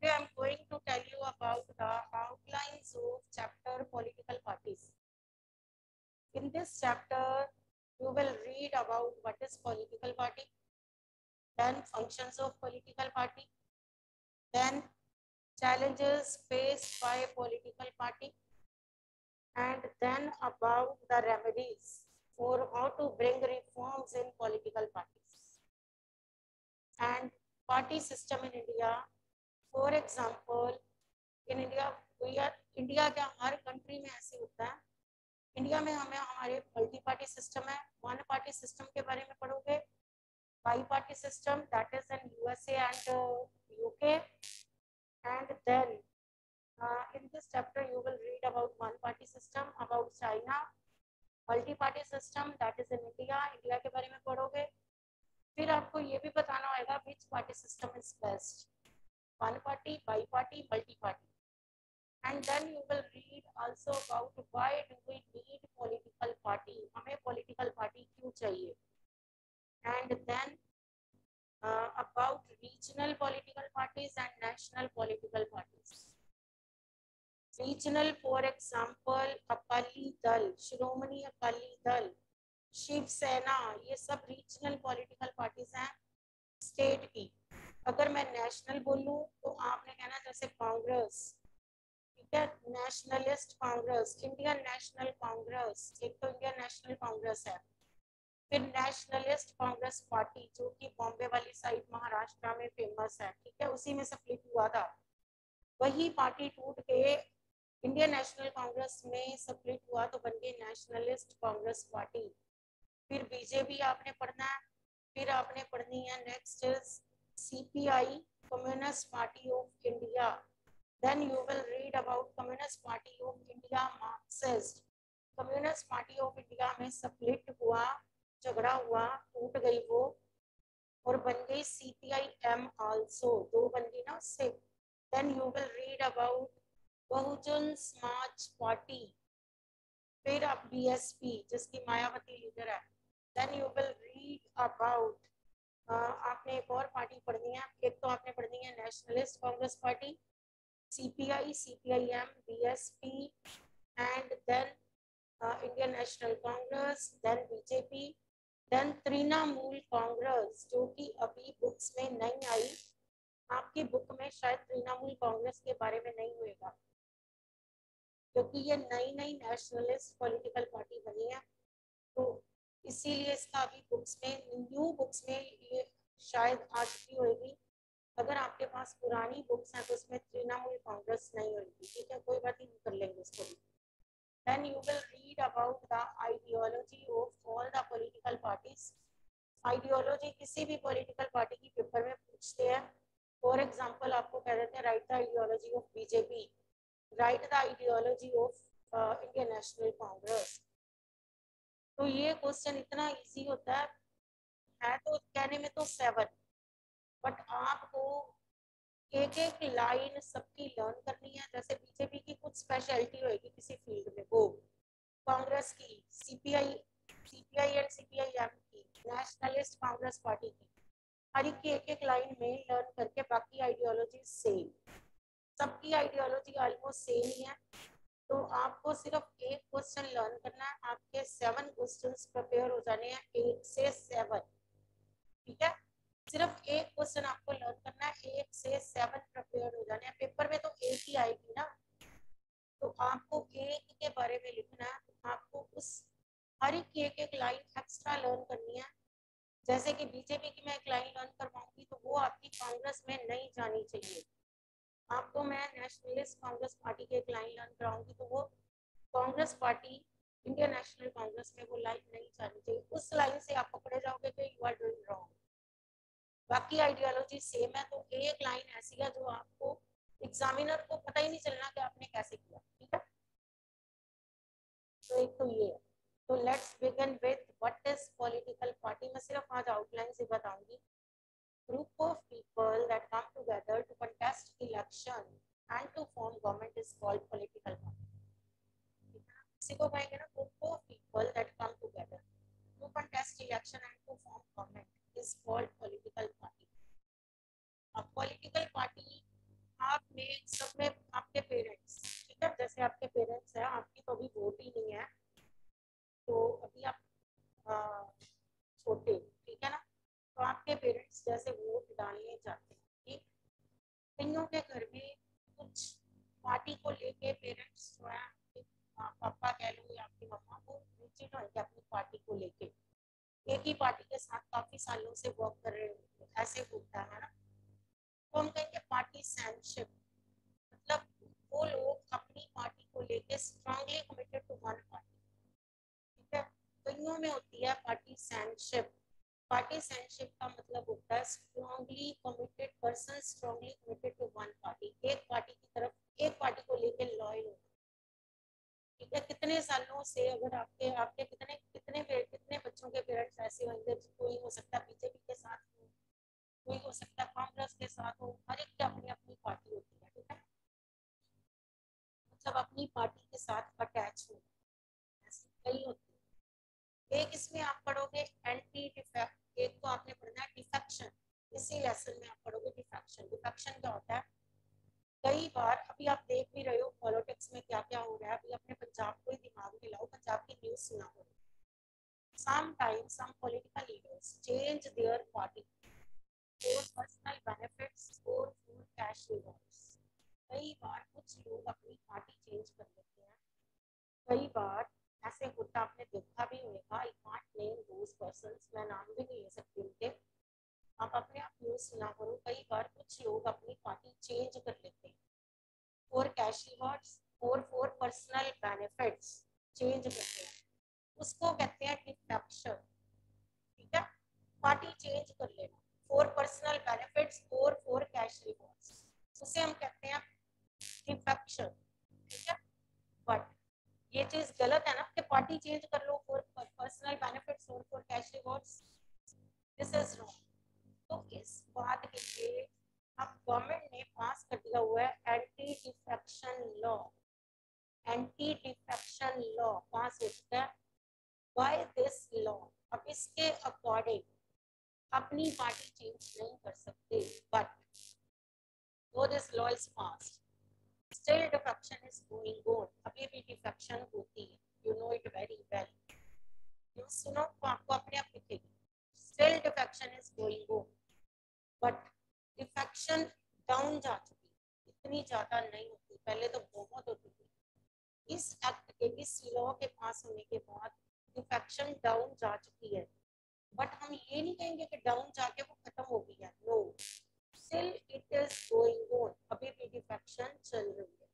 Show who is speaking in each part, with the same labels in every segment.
Speaker 1: Today I'm going to tell you about the outlines of chapter political parties. In this chapter, you will read about what is political party, then functions of political party, then challenges faced by political party, and then about the remedies for how to bring reforms in political parties. And party system in India for example in India or India क्या, हर country में ऐसे होता है। India में हमें हमारे multi party system है। वन पार्टी सिस्टम के बारे में पढ़ोगे। Bi party system that is in USA and UK and then in this chapter you will read about one party system, about china multi party system, that is in india india के बारे में पढ़ोगे। फिर आपको ये भी बताना होगा, which party system is best one party, bi-party, multi-party. And then you will read also about why do we need political party? हमें political party क्यों चाहिए? And then uh, about regional political parties and national political parties. Regional, for example, Akali Dal, Shiromani Akali Dal, Shiv Sena, ये सब regional political parties हैं state की अगर मैं national बोलूँ तो आपने कहना जैसे कांग्रेस ठीक है? Nationalist Congress Indian National Congress एक तो इंडियन नेशनल कांग्रेस है। फिर नेशनलिस्ट कांग्रेस पार्टी जो कि बॉम्बे वाली साइड महाराष्ट्र में फ़ेमस है, ठीक है? उसी में स्प्लिट हुआ था। वही पार्टी टूट के इंडियन नेशनल कांग्रेस में स्प्लिट हुआ तो बन गई नेशनलिस्ट कांग्रेस पार्टी फिर बीजेपी आपने पढ़ना है, फिर आपने पढ़नी है next is CPI, Communist Party of India. Then you will read about Communist Party of India, Marxist. Communist Party of India में स्प्लिट हुआ झगड़ा हुआ टूट गई वो और बन गई सी पी आई दो बन गई ना उससे then you will read about Bahujan Samaj Party फिर अब बीएसपी जिसकी मायावती लीडर है then you will read about आपने एक और पार्टी पढ़नी है एक तो आपने पढ़नी है Nationalist Congress Party CPI CPIM BSP and then Indian National Congress then BJP then Trinamool Congress जो कि अभी बुक्स में नहीं आई। आपकी बुक में शायद तृणमूल कांग्रेस के बारे में नहीं होएगा, क्योंकि ये नई नई नेशनलिस्ट पॉलिटिकल पार्टी बनी है। तो इसीलिए इसका अभी बुक्स में न्यू बुक्स में ये शायद आ चुकी होगी। अगर आपके पास पुरानी बुक्स हैं तो उसमें तृणमूल कांग्रेस नहीं होगी, ठीक है? कोई बात नहीं कर लेंगे इसको भी। Then you will read about the ideology of all the political parties. Ideology किसी भी political party की पेपर में पूछते हैं। फॉर एग्ज़ाम्पल आपको कह देते हैं right the ideology of BJP right the ideology of Indian National Congress तो ये क्वेश्चन इतना इजी होता है। है तो कहने में तो सेवन बट आपको एक एक लाइन सबकी लर्न करनी है। जैसे बीजेपी की कुछ स्पेशलिटी होगी किसी फ़ील्ड में, वो कांग्रेस की सीपीआई सीपीआई एंड सीपीआईएम की नेशनलिस्ट कांग्रेस पार्टी की। हर एक की एक एक लाइन में लर्न करके बाकी आइडियोलॉजी सेम सबकी आइडियोलॉजी ऑलमोस्ट सेम ही है। तो आपको सिर्फ़ एक क्वेश्चन लर्न करना है। आपके सेवन क्वेश्चंस प्रिपेयर हो जाने हैं, एक से सेवन ठीक है? सिर्फ़ एक क्वेश्चन आपको लर्न करना है, एक से सेवन प्रिपेयर हो जाने हैं। पेपर में तो एक ही आएगी ना। तो आपको एक के बारे में लिखना है। तो आपको उस हर एक एक एक लाइन एक्स्ट्रा लर्न करनी है। जैसे कि बीजेपी की मैं एक लाइन लर्न करवाऊँगी तो वो आपकी कांग्रेस में नहीं जानी चाहिए। आपको मैं नेशनलिस्ट कांग्रेस पार्टी के एक लाइन लर्न कराऊँगी तो वो Congress Party Indian National Congress में वो लाइन नहीं जानी चाहिए। उस लाइन से आप पकड़े जाओगे कि यू आर डूइंग रॉन्ग बाकी आइडियोलॉजी सेम है तो एक लाइन ऐसी है जो आपको एग्जामिनर को पता ही नहीं चलना कि आपने कैसे किया, ठीक है? तो एक तो ये तो let's begin with what is political party मैं सिर्फ़ आज आउटलाइन से बताऊँगी। Group of people that come together to contest election and to form government is called political party. इसी को कहेंगे ना group of people that come together to contest election and to form government is called political party. अब political party आप में सब में आपके पेरेंट्स ठीक है जैसे आपके पेरेंट्स हैं आपकी तो अभी वोट ही नहीं है तो अभी आप छोटे ठीक है ना तो आपके पेरेंट्स जैसे वोट डालने जाते हैं ठीक कईयों के घर में कुछ पार्टी को लेके पेरेंट्स जो है पापा कह लो या आपकी मम्मा को रिजिड हो अपनी पार्टी को लेके। एक ही पार्टी के साथ काफ़ी सालों से वर्क कर रहे होते ऐसे होता है ना। तो हम कहेंगे पार्टी सैनशिप मतलब वो लोग अपनी पार्टी को लेके strongly committed to one party ठीक है? कईयों में होती है पार्टी सैनशिप पार्टी सैनशिप का मतलब होता है strongly committed person strongly committed to one party एक पार्टी की तरफ़, एक पार्टी को लेके लॉयल होना। ठीक है? कितने सालों से अगर आपके आपके कितने कितने कितने बच्चों के पेरेंट्स ऐसे होंगे कोई हो सकता है बीजेपी के साथ हो, कोई हो सकता है कांग्रेस के साथ हो, हर एक की अपनी अपनी पार्टी होती है, ठीक है? मतलब अपनी पार्टी के साथ अटैच हो ऐसे कई होती है। एक इसमें आप पढ़ोगे दिस इज़ रॉन्ग तो इस बात के लिए अब गवर्नमेंट ने पास कर दिया हुआ है anti defection law anti defection law pass हो चुका है बाय दिस लॉ अब इसके अकॉर्डिंग अपनी पार्टी चेंज नहीं कर सकते but though this law is passed, still defection is going on. अभी भी डिफेक्शन होती है. Know it very well. You सुनो आपको अपने आप लिखेगी still defection is going on. But defection down जा चुकी, इतनी ज़्यादा नहीं होती। पहले तो बहुत होती थी। इस एक्ट के, इस लॉ के पास होने के बाद डिफेक्शन डाउन जा चुकी है। बट हम ये नहीं कहेंगे कि डाउन जाके वो खत्म हो गई है। No still it is going on अभी भी डिफेक्शन चल रही है।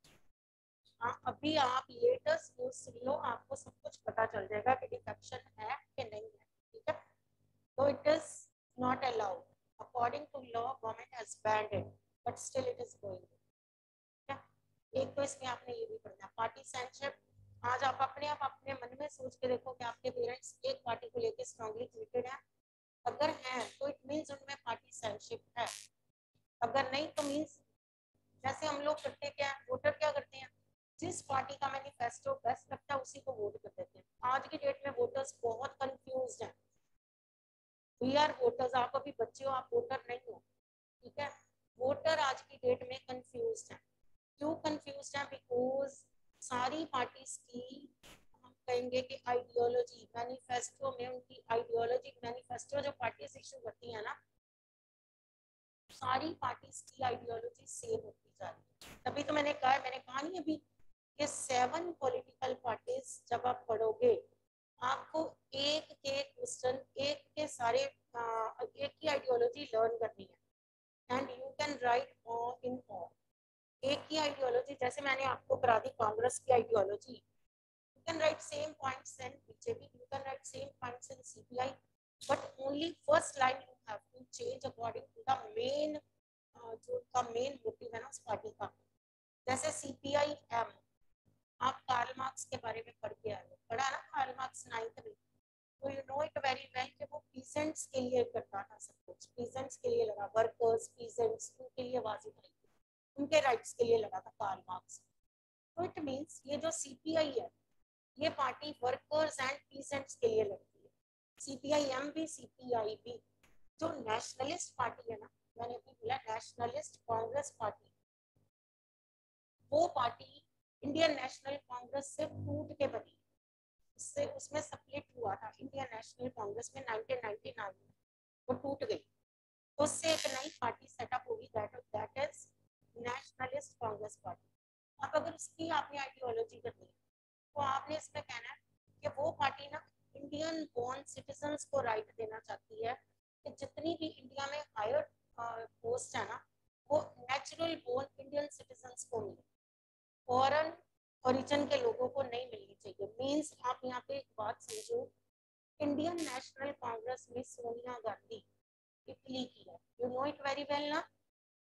Speaker 1: हाँ अभी आप लेटेस्ट न्यूज़ सुन लो आपको सब कुछ पता चल जाएगा कि डिफेक्शन है कि नहीं है। ठीक है? तो it is not allowed according to law, government has banned it, but still it is going. एक तो इसमें आपने ये भी पढ़ना पार्टी सेंसरशिप आज आप अपने आप अपने मन में सोच के देखो कि आपके पेरेंट्स एक पार्टी को लेकर स्ट्रांगली कमिटेड है। अगर हैं तो इट मींस उनमें पार्टी सेंसरशिप है। अगर नहीं तो मींस जैसे हम लोग करते क्या वोटर क्या करते हैं? जिस पार्टी का मैनिफेस्टो बेस्ट लगता है, उसी को वोट कर देते हैं। आज की डेट में वोटर्स बहुत कंफ्यूज हैं। वी आर वोटर्स आप अभी बच्चे हो, आप वोटर नहीं हो। ठीक है? वोटर आज की डेट में कंफ्यूज है। क्यों कंफ्यूज है? बिकॉज़ सारी पार्टीज़ की हम कहेंगे कि आइडियोलॉजी मैनिफेस्टो में उनकी आइडियोलॉजी मैनिफेस्टो जो पार्टीज़ इशू करती है ना, सारी पार्टीज़ की आइडियोलॉजी सेम होती जा रही है। तभी तो मैंने कहा मैंने कहा नहीं अभी कि सेवन पॉलिटिकल पार्टीज़ जब आप पढ़ोगे आपको एक के क्वेश्चन एक के सारे एक ही आइडियोलॉजी लर्न करनी है। And you can write in all एक ही आइडियोलॉजी जैसे मैंने आपको करा दी कांग्रेस की ideology you can write same points in BJP you can write same points in CPI but only first line you have to change according to the main जो का मेन मोटिव है ना, उस पार्टी का। जैसे सीपीआई एम आप Karl Marx के बारे में पढ़ के आए पढ़ा ना कार्ल मार्क्स नाइन्थ में तो you know it very well कि वो पीजेंट्स के लिए करता था सब कुछ। पीजेंट्स के लिए लगा वर्कर्स पीजेंट्स उनके लिए आवाज़ उठाई उनके राइट्स के लिए लगा था कार्ल मार्क्स। तो इट मीन्स ये जो सीपीआई है, ये पार्टी वर्कर्स एंड पीजेंट्स के लिए लड़ती है सीपीआई एम भी सीपीआई भी जो नेशनलिस्ट पार्टी है ना, मैंने अभी बोला नेशनलिस्ट कांग्रेस पार्टी वो पार्टी इंडियन नेशनल कांग्रेस से टूट के बनी। उससे उसमें स्प्लिट हुआ था इंडियन नेशनल कांग्रेस में 1999 में। वो टूट गई। तो उससे एक नई पार्टी सेटअप होगी that that is Nationalist Congress Party अब अगर उसकी आपने आइडियोलॉजी करनी है तो आपने इसमें कहना है कि वो पार्टी ना इंडियन बॉर्न सिटीजन्स को राइट देना चाहती है कि जितनी भी इंडिया में हायर पोस्ट है ना, वो नेचुरल बोर्न इंडियन सिटीजन्स को मिले। फॉरन ओरिजिन के लोगों को नहीं मिलनी चाहिए। मीन्स आप यहाँ पे एक बात समझो इंडियन नेशनल कांग्रेस में सोनिया गांधी इटली की है। You know it very well ना?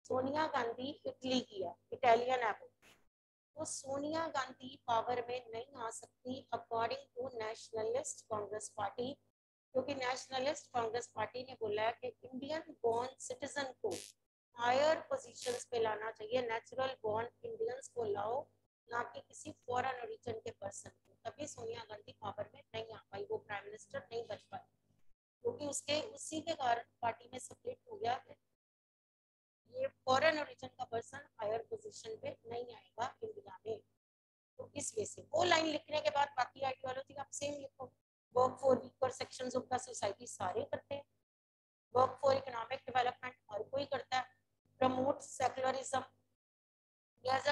Speaker 1: सोनिया गांधी इटली की है इटालियन है तो सोनिया गांधी पावर में नहीं आ सकती according to Nationalist Congress Party क्योंकि नेशनलिस्ट कांग्रेस पार्टी ने बोला है कि इंडियन बॉर्न सिटीजन को हायर पोजीशंस पे लाना चाहिए नेचुरल बॉर्न इंडियंस को लाओ, ना कि किसी फॉरेन ओरिजिन के पर्सन को। तभी सोनिया गांधी पावर में नहीं आ पाई, वो प्राइम मिनिस्टर नहीं बन पाई। क्योंकि उसके, उसी के कारण पार्टी में स्प्लिट हो गया है। ये फॉरेन ओरिजिन का पर्सन हायर पोजीशन पे नहीं आएगा इंडिया में। तो इस वे से, वो लाइन लिखने के बाद बाकी आइडियोलॉजी आप सेम लिखो। Work for weaker sections of the society सारे करते हैं। वर्क फॉर इकोनॉमिक डेवलपमेंट हर कोई करता है। प्रमोट सेकुलरिज्म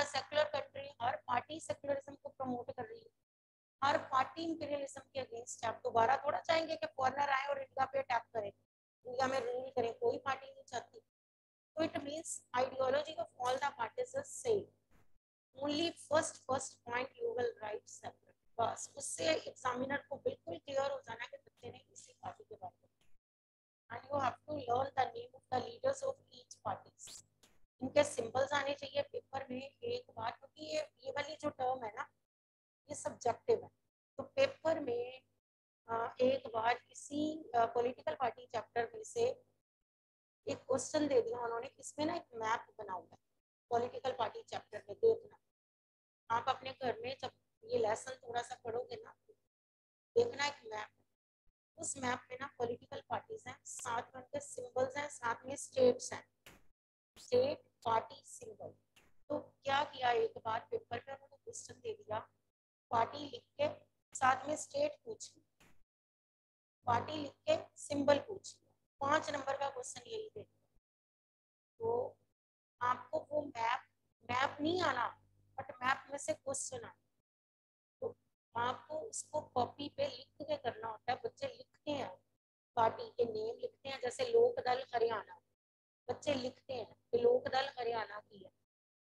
Speaker 1: सेकुलर कंट्री हर पार्टी सेकुलरिज्म को प्रमोट कर रही है। हर पार्टी इंपीरियलिज्म के अगेंस्ट आप दोबारा थोड़ा चाहेंगे कि फॉरनर आए और इंडिया पे अटैक करें इंडिया में रूल करें। कोई पार्टी नहीं चाहती। तो it means ideology of all the parties is same only first first point you will write separate बस, उससे एग्जामिनर को बिल्कुल क्लियर हो जाना कि बच्चे ने किसी पार्टी के बारे में। And you have to learn the name of the leaders of each parties इनके सिंबल्स आने चाहिए, पेपर में एक बार, क्योंकि ये ये वाली जो टर्म है ना, ये सब्जेक्टिव है। तो पेपर में एक बार इसी पॉलिटिकल पार्टी चैप्टर में से एक क्वेश्चन दे दिया उन्होंने, इसमें ना एक मैप बना हुआ है पॉलिटिकल पार्टी चैप्टर में देखना। आप अपने घर में जब ये लेसन थोड़ा सा पढ़ोगे ना, देखना एक मैप उस मैप में ना पॉलिटिकल पार्टीज़ हैं साथ में उनके सिंबल्स हैं, साथ में स्टेट्स हैं। स्टेट पार्टी सिंबल तो क्या किया एक बार पेपर में उन्होंने क्वेश्चन दे दिया। पार्टी लिख के साथ में स्टेट पूछ ली। पार्टी लिख के सिंबल पूछ लिया। पाँच नंबर का क्वेश्चन यही दे तो आपको वो मैप मैप नहीं आना बट मैप में से क्वेश्चन आना। तो आपको उसको कॉपी पे लिख के करना होता है बच्चे लिखते हैं। पार्टी के नेम लिखते हैं जैसे लोक दल हरियाणा। बच्चे लिखते हैं कि लोक दल हरियाणा की है।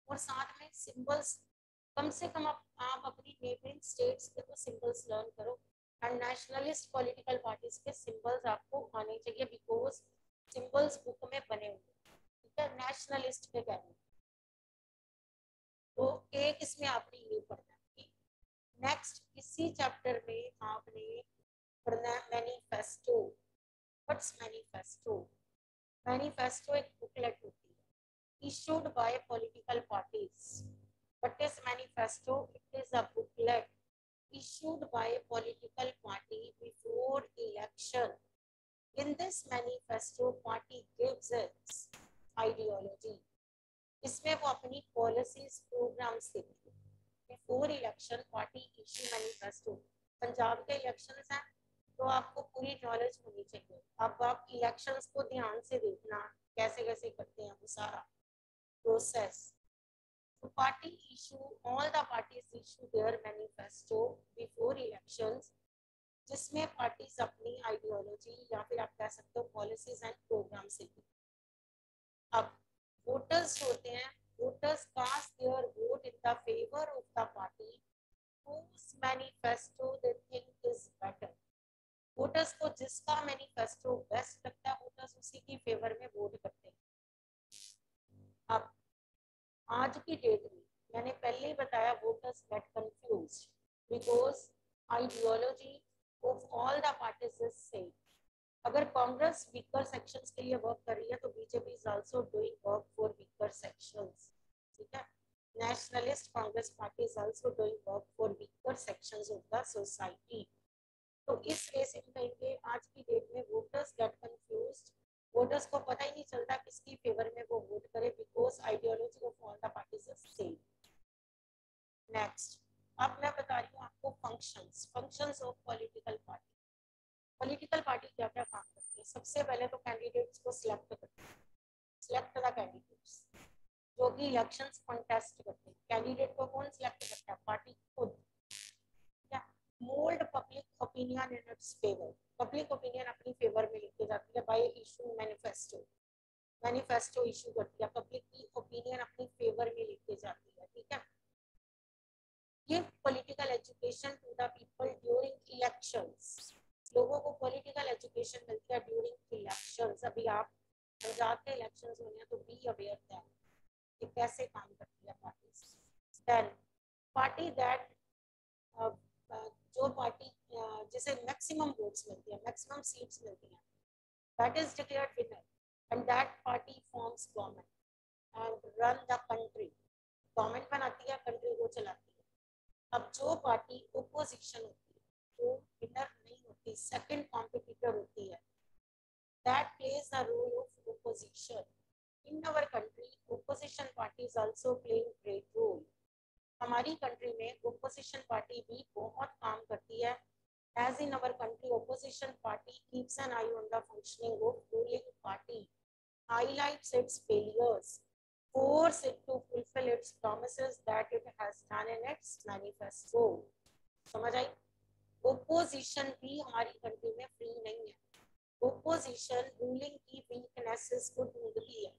Speaker 1: और साथ में सिंबल्स कम से कम आप, आप अपनी नेबरिंग स्टेट्स के तो सिंबल्स लर्न करो। एंड नेशनलिस्ट पॉलिटिकल पार्टीज़ के सिंबल्स आपको आने चाहिए बिकॉज़ सिंबल्स बुक में बने हुए ठीक है? नेशनलिस्ट पे कहने तो एक इसमें आपने ये पढ़ना है नेक्स्ट इसी चैप्टर में आपने पढ़ना मैनिफेस्टो व्हाट्स मैनिफेस्टो मैनिफेस्टो एक बुकलेट होती है by political parties what is manifesto it is a booklet issued by a political party before election in this manifesto party gives its ideology इसमें वो अपनी पॉलिसीज़ प्रोग्राम्स देती है before election party issue manifesto Punjab के elections हैं तो आपको पूरी नॉलेज होनी चाहिए। अब आप इलेक्शंस को ध्यान से देखना कैसे कैसे करते हैं वो सारा प्रोसेस तो party issue all the parties issue their manifesto before elections जिसमें पार्टीज़ अपनी आइडियोलॉजी या फिर आप कह सकते हो पॉलिसीज़ एंड प्रोग्राम से भी। अब वोटर्स होते हैं voters cast their vote in the favour of the party whose manifesto they think is better voters को जिसका मैनिफेस्टो बेस्ट लगता है वोटर्स उसी की फेवर में वोट करते हैं। अब, आज की डेट में मैंने पहले ही बताया voters get confuse because ideology of all the parties is same अगर कांग्रेस वीकर सेक्शंस के लिए वर्क कर रही है तो BJP is also doing work for weaker sections ठीक है? Nationalist Congress Party is also doing work for weaker sections of the society तो इस रेसिंग कहेंगे आज की डेट में वोटर्स गेट कंफ्यूज वोटर्स को पता ही नहीं चलता किसकी फेवर में वो वोट करे because ideology of all the parties is same next अब मैं बता रही हूँ आपको functions functions of political party political party क्या क्या काम करती है? सबसे पहले तो कैंडिडेट्स को सिलेक्ट करती है। सिलेक्ट द कैंडिडेट्स जो कि इलेक्शंस कंटेस्ट करते हैं। कैंडिडेट को कौन सिलेक्ट करता है? पार्टी खुद। Mould public opinion in its favour public opinion अपनी फेवर में लेके जाती है by issue manifesto manifesto issue करती है। पब्लिक की ओपिनियन अपनी फेवर में लेके जाती है। ठीक है? give political education to the people during elections. लोगों को पॉलिटिकल एजुकेशन मिलती है ड्यूरिंग इलेक्शंस अभी आप पंजाब के इलेक्शंस होने हैं तो बी अवेयर कैसे काम करती है पार्टी पार्टी दैट जो पार्टी uh, जिसे मैक्सिमम वोट्स मिलती है मैक्सिमम सीट्स मिलती हैं। That is declared winner and that party forms government and run the country government बनाती है कंट्री को चलाती है। अब जो पार्टी ओपोजिशन होती है वो विनर नहीं होती सेकंड कॉम्पिटिटर होती है। That plays the role of opposition our country opposition party is also playing great role हमारी कंट्री में ओपोजिशन पार्टी भी बहुत काम करती है as in our country opposition party keeps an eye on the functioning of ruling party highlights its failures force it to fulfill its promises that it has done in its manifesto. समझ आई opposition भी हमारी country में free नहीं है opposition ruling की weaknesses को ढूंढती है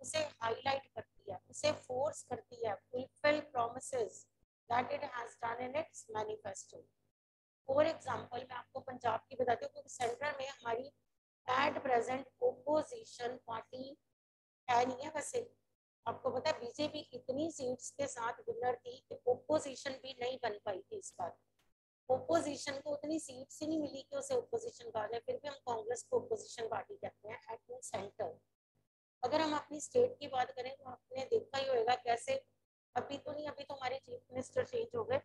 Speaker 1: उसे हाईलाइट करती है, उसे फोर्स करती है fulfil promises that it has done in its manifesto for example मैं आपको पंजाब की बताती हूँ, क्योंकि सेंटर में हमारी एट प्रेजेंट ओपोजिशन पार्टी है नहीं है वैसे। आपको पता है बीजेपी इतनी सीट्स के साथ विनर थी कि ओपोजिशन भी नहीं बन पाई थी इस बार। ओपोजिशन को उतनी सीट्स ही नहीं मिली कि उसे ओपोजिशन कहा जाए फिर भी हम कांग्रेस को ओपोजिशन पार्टी कहते हैं एट सेंटर अगर हम अपनी स्टेट की बात करें तो आपने देखा ही होगा कैसे अभी तो नहीं, अभी तो हमारे चीफ मिनिस्टर चेंज हो गए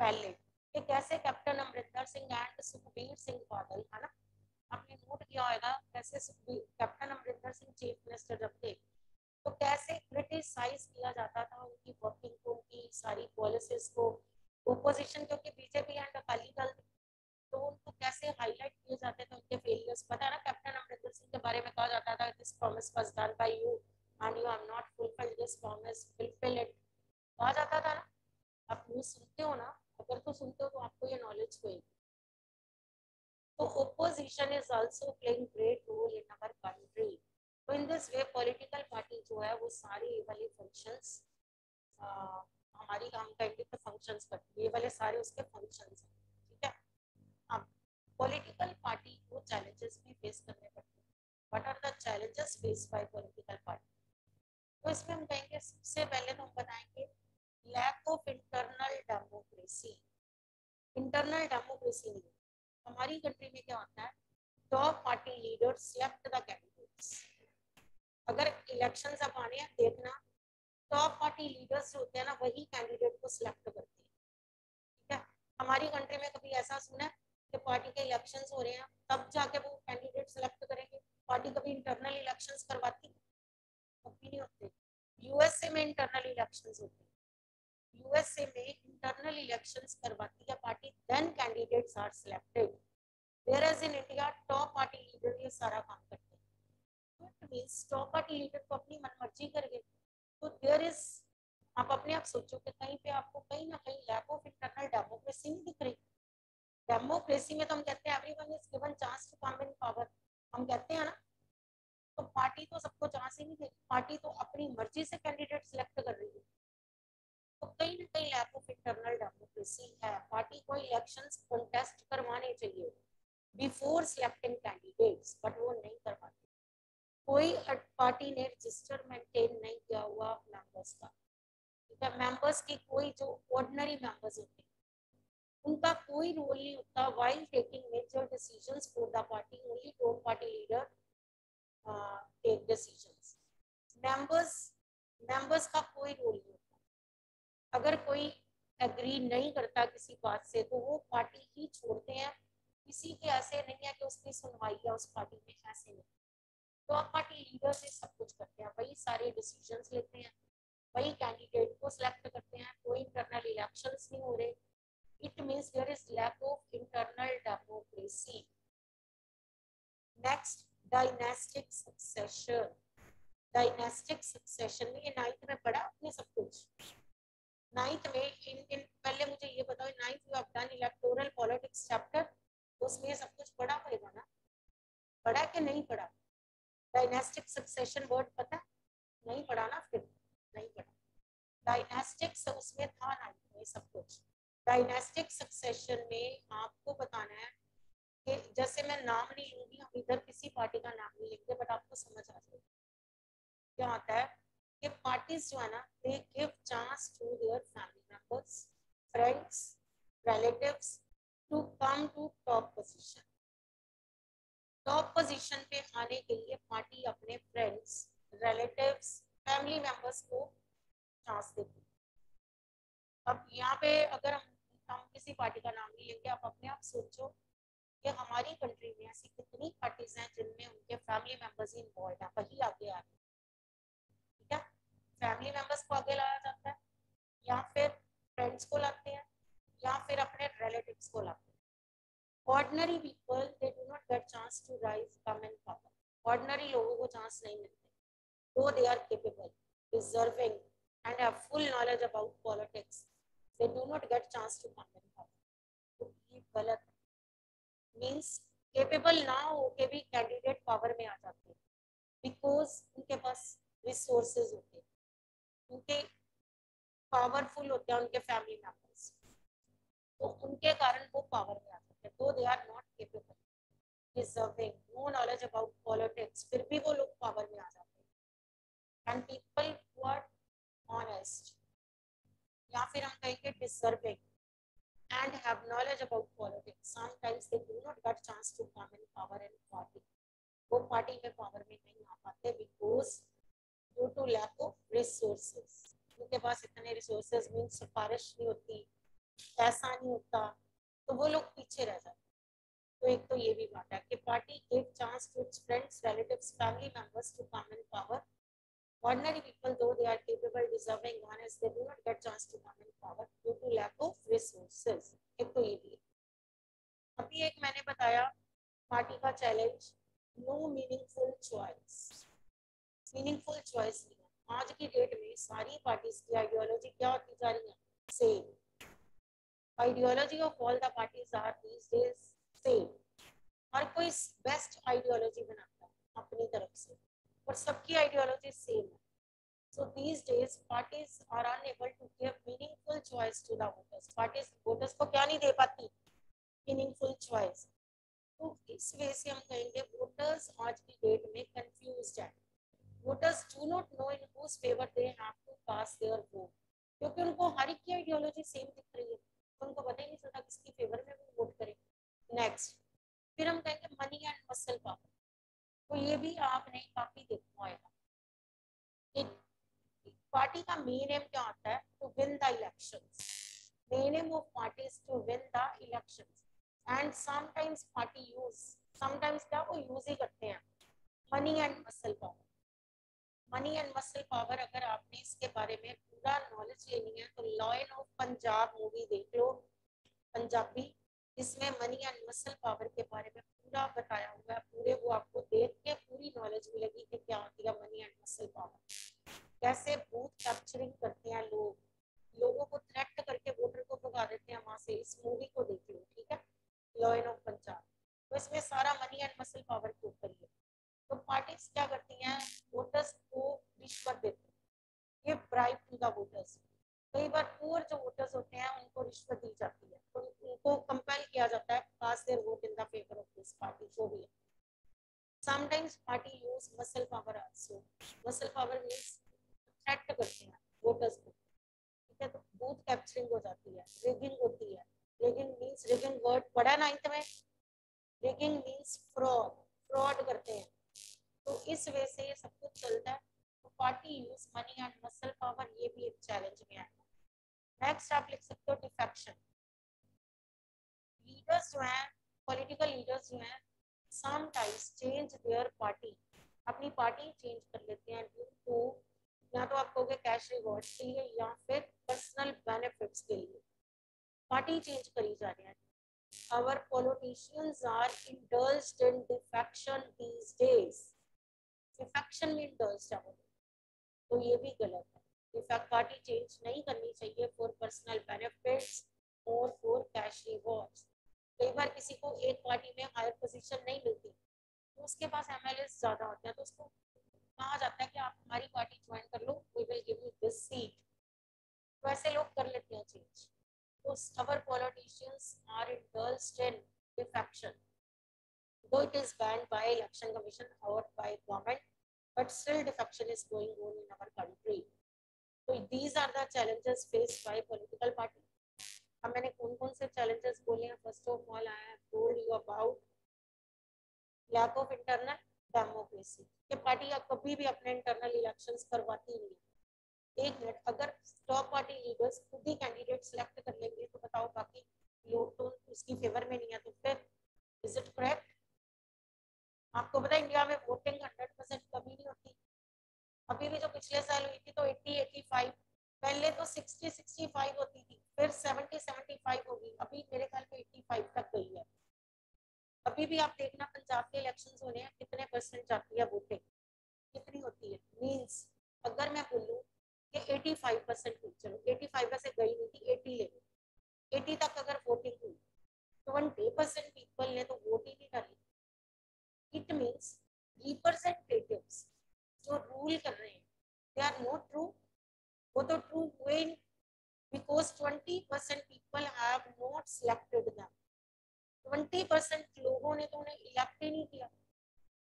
Speaker 1: पहले। कि कैसे कैप्टन अमरिंदर सिंह एंड सुखबीर सिंह बादल, है ना? आपने नोट किया होगा कैसे captain Amarinder Singh chief minister जब थे तो कैसे क्रिटिसाइज किया जाता था उनकी वर्किंग को, उनकी सारी पॉलिसीज़ को ओपोजिशन क्योंकि बीजेपी एंड अकाली दल कैसे हाईलाइट किए जाते थे उनके फेलियर्स पता ना कैप्टन अमरिंदर सिंह के बारे में कहा जाता था this promise was done by you and you have not fulfilled this promise fulfil it कहा जाता था ना, आप न्यूज़ सुनते हो ना, अगर तो सुनते हो तो आपको ये नॉलेज होगी तो opposition is also playing great role in our country तो in this way political party जो है, वो सारी ये वाले फ़ंक्शंस हमारी हम कहेंगे तो फ़ंक्शंस करती है। ये वाले सारे उसके फ़ंक्शंस हैं। पॉलिटिकल पार्टी को चैलेंजेस भी फेस करने पड़ते हैं। What are the challenges face by political party तो इसमें हम कहेंगे, सबसे पहले तो हम बताएँगे lack of internal democracy internal democracy नहीं। हमारी कंट्री में क्या होता है? Top party leaders select the candidates अगर इलेक्शन अब आने हैं, देखना टॉप पार्टी लीडर्स जो होते हैं ना, वही कैंडिडेट को सिलेक्ट करते हैं। ठीक है? हमारी कंट्री में कभी ऐसा सुना है? पार्टी के इलेक्शंस हो रहे हैं, तब जाके वो कैंडिडेट सिलेक्ट करेंगे। पार्टी कभी इंटरनल इलेक्शंस करवाती? कभी नहीं होते। यूएसए में इंटरनल इलेक्शंस होते हैं। यूएसए में इंटरनल इलेक्शंस करवाती है party then candidates are selected whereas in India top party leader ये सारा काम करते हैं। मींस टॉप पार्टी लीडर को अपनी मनमर्जी कर गए तो देयर इज़ आप अपने आप सोचो कि कहीं पे आपको कहीं ना कहीं लैक ऑफ़ इंटरनल डेमोक्रेसी नहीं दिख रही। डेमोक्रेसी में तो हम कहते हैं everyone is given chance to come in power हम कहते हैं ना तो पार्टी तो सबको चांस ही नहीं दे पार्टी तो अपनी मर्ज़ी से कैंडिडेट सिलेक्ट कर रही है। तो कहीं ना कहीं लैक ऑफ़ इंटरनल डेमोक्रेसी है। पार्टी को इलेक्शंस कॉन्टेस्ट करवाने चाहिए। बिफोर सिलेक्टिंग कैंडिडेट्स बट वो नहीं करवाते कोई पार्टी ने रजिस्टर मेंटेन नहीं किया हुआ मेंबर्स का। ठीक है? मेंबर्स की कोई जो ऑर्डिनरी मेंबर्स होते हैं उनका कोई रोल नहीं होता। While taking major decisions for the party only top party leader take decisions members members का कोई रोल नहीं होता। अगर कोई एग्री नहीं करता किसी बात से तो वो पार्टी ही छोड़ते हैं। किसी के ऐसे नहीं है कि उसकी सुनवाई है, उस पार्टी में ऐसे नहीं। टॉप पार्टी लीडर से सब कुछ करते हैं। वही सारे डिसीज़न लेते हैं। वही कैंडिडेट को सिलेक्ट करते हैं। कोई इंटरनल इलेक्शन नहीं हो रहे। It means there is lack of internal democracy. Next, dynastic succession. Dynastic succession ये नाइन्थ में पढ़ा आपने सब कुछ। नाइन्थ में इन इन पहले मुझे ये बताओ ninth you have done electoral politics chapter उसमें ये सब कुछ पढ़ा होगा ना? पढ़ा कि नहीं पढ़ा? डायनेस्टिक सक्सेशन वर्ड पता? नहीं पढ़ा ना फिर? नहीं पढ़ा। डायनेस्टिक उसमें था नाइन्थ में सब कुछ। डायनेस्टिक सक्सेशन में आपको बताना है कि जैसे मैं नाम नहीं लूँगी, हम इधर किसी पार्टी का नाम नहीं लेंगे बट आपको समझ आ जाएगा। क्या आता है कि पार्टीज़ जो है ना they give chance to their family members friends relatives to come to top position top position पे आने के लिए पार्टी अपने फ्रेंड्स रिलेटिव्स फैमिली मेंबर्स को चांस देती है। अब यहाँ पे अगर हम हम किसी पार्टी का नाम नहीं लेंगे, आप अपने आप सोचो कि हमारी कंट्री में ऐसी कितनी पार्टीज़ हैं जिनमें उनके फैमिली मेंबर्स ही इन्वॉल्व हैं। वही आगे आ रहे ठीक है? फैमिली मेंबर्स को आगे लाया जाता है, या फिर फ्रेंड्स को लाते हैं, या फिर अपने रिलेटिव्स को लाते हैं। Ordinary people they do not get chance to rise come in power ordinary लोगों को चांस नहीं मिलते। दो they are capable deserving and have full knowledge about politics they do not get chance to come in तो ये गलत means capable ना होके भी कैंडिडेट पावर में आ जाते हैं. बिकॉज़ उनके पास रिसोर्सेज होते हैं. उनके पावरफुल होते हैं उनके फैमिली मेंबर्स तो उनके कारण वो पावर में आ जाते हैं. तो they are not capable deserving no knowledge about politics फिर भी वो लोग पावर में आ जाते हैं. And people who are honest या फिर हम कहेंगे deserving and have knowledge about politics sometimes they do not get chance to come in power and party. वो पार्टी में पावर में नहीं आ पाते because due to lack of resources उनके पास इतने रिसोर्सेज मीन सिफारिश नहीं होती, पैसा नहीं होता तो वो लोग पीछे रह जाते तो एक तो ये भी बात है कि party give chance to its friends relatives family members to come in power Ordinary people, though they are capable, deserving, honest, they do not get chance to come in power due to lack of resources. एक तो ये भी है। अभी एक मैंने बताया party का challenge no meaningful choice meaningful choice नहीं है। आज की डेट में सारी पार्टीज़ की आइडियोलॉजी क्या होती जा रही है? Same ideology of all the parties are these days same हर कोई बेस्ट आइडियोलॉजी बनाता है अपनी तरफ़ से। But सबकी आइडियोलॉजी सेम है so these days, parties are unable to give meaningful choice to the voters. Parties, voters को क्या नहीं दे पाती? Meaningful choice. तो इस वे से हम कहेंगे वोटर्स आज की डेट में कंफ्यूज है. Voters do not know in whose favour they have to pass their vote क्योंकि उनको हर एक की आइडियोलॉजी सेम दिख रही है. उनको पता ही नहीं चलता किसकी फेवर में वो वोट करें. नेक्स्ट फिर हम कहेंगे मनी एंड मसल पावर तो ये भी आपने काफ़ी देखा होगा पार्टी का मेन एम क्या होता है? To win the elections main aim of party is to win the elections and sometimes party use sometimes क्या? वो यूज़ ही करते हैं। Money and muscle power money and muscle power अगर आपने इसके बारे में पूरा नॉलेज लेनी है तो लॉयन ऑफ़ पंजाब मूवी देख लो। पंजाबी इसमें मनी एंड मसल पावर के बारे में पूरा बताया हुआ है, पूरे वो आपको देख के पूरी नॉलेज मिलेगी कि क्या होती है मनी एंड मसल पावर कैसे बूथ कैप्चरिंग करते हैं लोग, लोगों को थ्रेट करके वोटर को भगा देते हैं वहाँ से, इस मूवी को देख लो, ठीक है? लॉयन ऑफ़ पंजाब तो इसमें सारा मनी एंड मसल पावर के ऊपर ही तो पार्टीज़ क्या करती हैं? वोटर्स को रिश्वत देते हैं। ये ब्राइब टू द वोटर्स कई बार पुअर जो वोटर्स होते हैं, उनको रिश्वत दी जाती है। तो उनको कंपेल किया जाता है pass their vote in the favour of this party जो भी है। Sometimes party use muscle power also muscle power means threat करते हैं वोटर्स को। ठीक है तो बूथ कैप्चरिंग हो जाती है रिगिंग होती है। रिगिंग मींस रिगिंग वर्ड पढ़ा नाइन्थ में? रिगिंग मींस फ्रॉड फ्रॉड करते हैं। तो इस वजह से ये सब कुछ चलता है। तो party use money and next आप लिख सकते हो डिफेक्शन लीडर्स जो हैं पॉलिटिकल लीडर्स जो हैं समटाइम्स चेंज देयर पार्टी अपनी पार्टी चेंज कर लेते हैं ड्यू टू या तो आप कहोगे कैश रिवॉर्ड के लिए या फिर पर्सनल बेनिफिट्स के लिए। पार्टी चेंज करी जा रही है। Our politicians are indulged in defection these days defection में indulged है तो ये भी गलत है। डिफेक्ट पार्टी चेंज नहीं करनी चाहिए फॉर पर्सनल बेनिफिट्स और फॉर कैश रिवॉर्ड्स कई बार किसी को एक पार्टी में हायर पोजीशन नहीं मिलती तो उसके पास एम ज़्यादा होते हैं तो उसको कहा जाता है कि आप हमारी पार्टी ज्वाइन कर लो we will give you this seat तो ऐसे लोग कर लेते हैं चेंज तो our politicians are indulged in defection. Though it is banned by election commission or by government, but still defection is going on in our so these are the challenges faced by political party. अब मैंने कौन कौन से challenges बोले हैं? First of all, I have told you about lack of internal democracy कि party कभी भी अपने इंटरनल इलेक्शंस करवाती नहीं एक मिनट अगर टॉप पार्टी लीडर्स खुद ही कैंडिडेट सिलेक्ट कर लेंगे तो बताओ बाकी लोग तो उसकी फेवर में नहीं है तो फिर इज़ इट करेक्ट आपको पता है इंडिया में वोटिंग हंड्रेड परसेंट कमी नहीं होती। अभी भी जो पिछले साल हुई थी तो एट्टी एट्टी फाइव पहले तो सिक्सटी सिक्सटी फाइव होती थी, फिर सेवेंटी सेवेंटी फाइव होगी। अभी मेरे ख्याल में एट्टी फाइव तक गई है। अभी भी आप देखना, पंजाब के इलेक्शंस होने हैं, कितने परसेंट जाती है वोटिंग कितनी होती है? मींस अगर मैं बोलूँ कि 85 परसेंट हुई चलो 85 में से गई नहीं थी 80 ले लो। 80 तक अगर वोटिंग हुई, ट्वेंटी परसेंट पीपल ने तो वोट ही नहीं डाली। इट मीन्स रिप्रेजेंटेटिव्स जो रूल कर रहे हैं दे आर नॉट ट्रू वो तो ट्रू हुए because twenty percent people have not selected them twenty percent लोगों ने तो उन्हें इलेक्ट ही नहीं किया।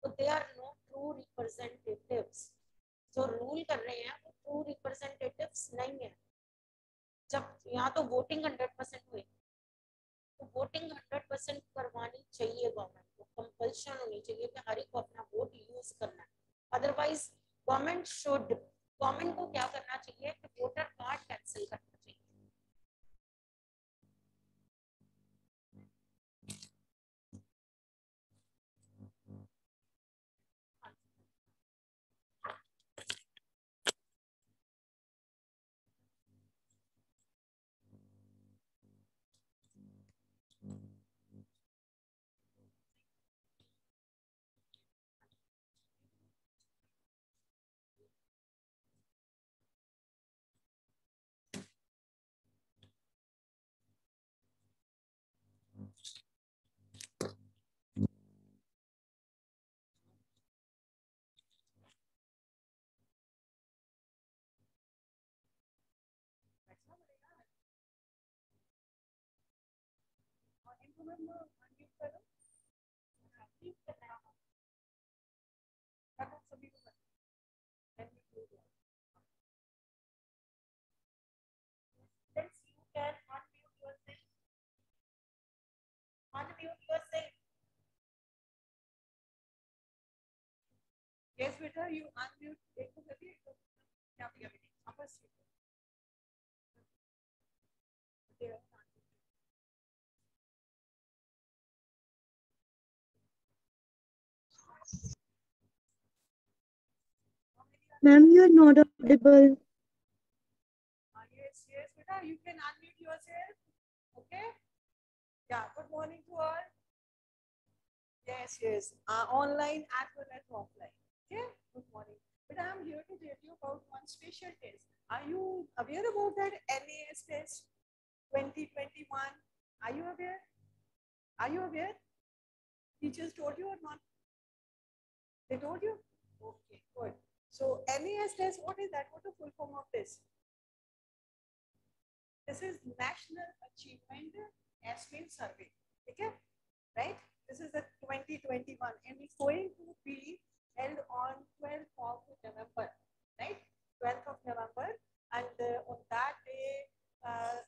Speaker 1: तो they are no true representatives जो रूल कर रहे हैं, वो ट्रू रिप्रेजेंटेटिव्स नहीं है। जब यहाँ तो वोटिंग हंड्रेड परसेंट हुई तो वोटिंग हंड्रेड परसेंट करवानी चाहिए गवर्नमेंट को। कंपल्शन होनी चाहिए कि हर एक को अपना वोट यूज़ करना है। अदरवाइज़ गवर्नमेंट शुड गवर्नमेंट को क्या करना चाहिए कि वोटर कार्ड कैंसिल करना।
Speaker 2: Yes, beta, you unmute. देखो कभी क्या किया बेटी? आपस
Speaker 3: Ma'am, you are not audible.
Speaker 2: Uh, yes, yes, beta, you can unmute yourself. Okay? Yeah, good morning to all. Yes, yes. Uh, online as well as offline. Okay, good morning. But I'm here to tell you about one special test. Are you aware about that NAS test 2021? Are you aware? Are you aware? Teachers told you or not? They told you? Okay, good. So NAS test, what is that? What the full form of this? This is National Achievement Assessment Survey. Okay, right? This is the 2021 and it's going to be held on 12th of November, right? 12th of November and uh, on that day, uh,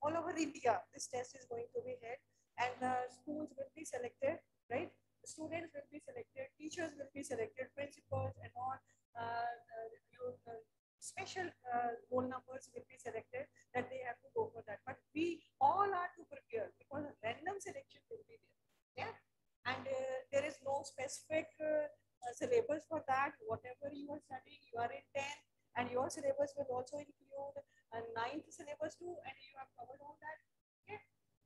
Speaker 2: all over India, this test is going to be held and uh, schools will be selected, right? Students will be selected, teachers will be selected, principals and all uh, uh, your uh, special roll numbers will be selected that they have to go for that. But we all are to prepare because random selection will be there. Yeah. And there is no specific syllabus for that. Whatever you are studying, you are in 10 and your syllabus will also include a ninth syllabus too and you have covered all that. Yeah.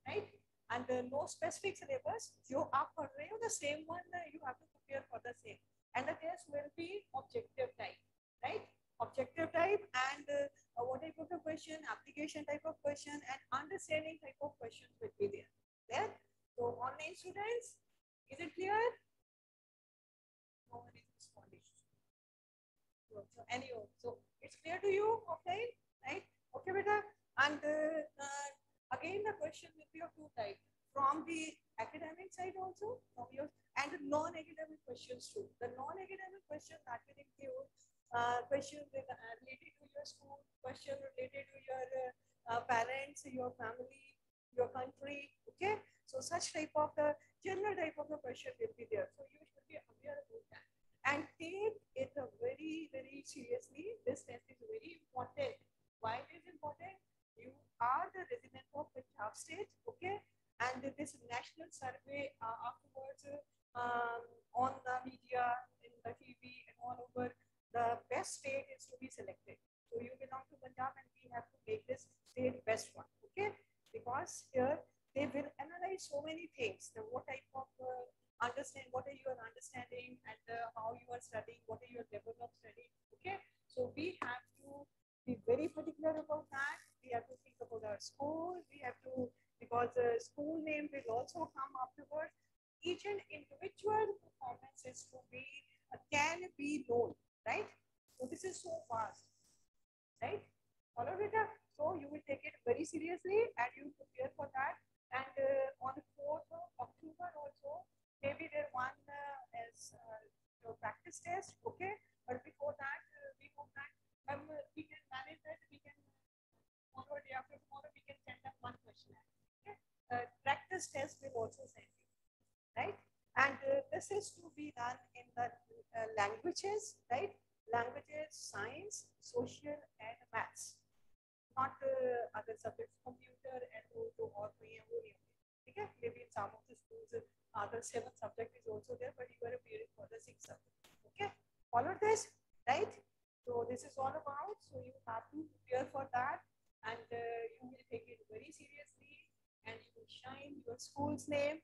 Speaker 2: Right? and uh, no specific syllabus, you are for the same one, uh, you have to prepare for the same. And the test will be objective type, right? Objective type and uh, what type of a question, application type of question, and understanding type of questions will be there. There. So online students, is it clear? No one is responding. So, so anyway, so it's clear to you, okay? Right? Okay, beta. And uh, uh, again, the question will be of two types. From the academic side also, from your and the non-academic questions too. The non-academic question that will include uh, questions uh, related to your school, question related to your uh, uh, parents, your family, your country. Okay, so such type of the general type of the question will be there. So That's all. Also send you, right? And uh, this is to be done in the uh, languages, right? Languages, science, social, and maths. Not uh, other subjects, computer and Urdu or? Maybe in some of the schools, other seven subject is also there, but you are appearing for the six subject. Okay, follow this, right? So this is all about. So you have to prepare for that, and uh, you will take it very seriously, and you will shine your school's name